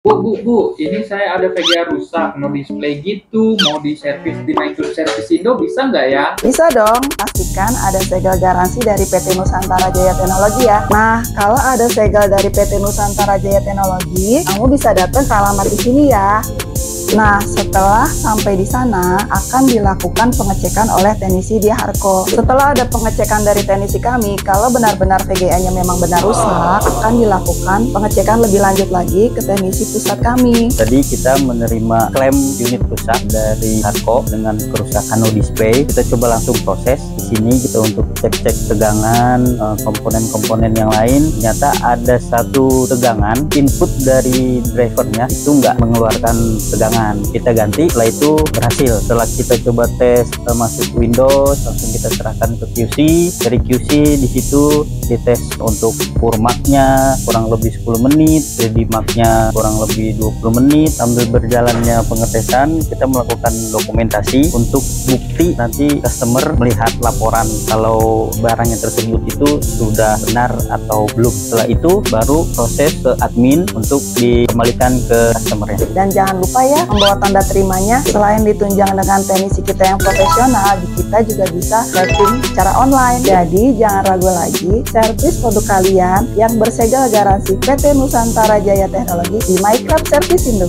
Bu, bu, bu, ini saya ada VGA rusak, no display gitu, mau di servis di Nike Service Indo bisa nggak ya? Bisa dong, pastikan ada segel garansi dari PT Nusantara Jaya Teknologi ya. Nah, kalau ada segel dari PT Nusantara Jaya Teknologi, kamu bisa datang ke alamat di sini ya. Nah, setelah sampai di sana akan dilakukan pengecekan oleh teknisi di Harko. Setelah ada pengecekan dari teknisi kami, kalau benar-benar VGA-nya memang benar rusak, akan dilakukan pengecekan lebih lanjut lagi ke teknisi pusat kami. Tadi kita menerima klaim unit rusak dari Harko dengan kerusakan no display. Kita coba langsung proses di sini kita untuk cek-cek tegangan eh, komponen-komponen yang lain. Ternyata ada satu tegangan input dari drivernya itu nggak mengeluarkan tegangan kita ganti setelah itu berhasil. Setelah kita coba tes uh, masuk Windows langsung kita serahkan ke QC dari QC di situ dites untuk formatnya kurang lebih 10 menit 3D marknya kurang lebih 20 menit. Sambil berjalannya pengetesan kita melakukan dokumentasi untuk bukti nanti customer melihat laporan kalau barangnya tersebut itu sudah benar atau belum. Setelah itu baru proses ke admin untuk dikembalikan ke customernya. Dan jangan lupa ya membawa tanda terimanya. Selain ditunjang dengan teknisi kita yang profesional kita juga bisa tracking secara online. Jadi jangan ragu lagi servis produk kalian yang bersegel garansi PT Nusantara Jaya Teknologi di MyCraft Service Indo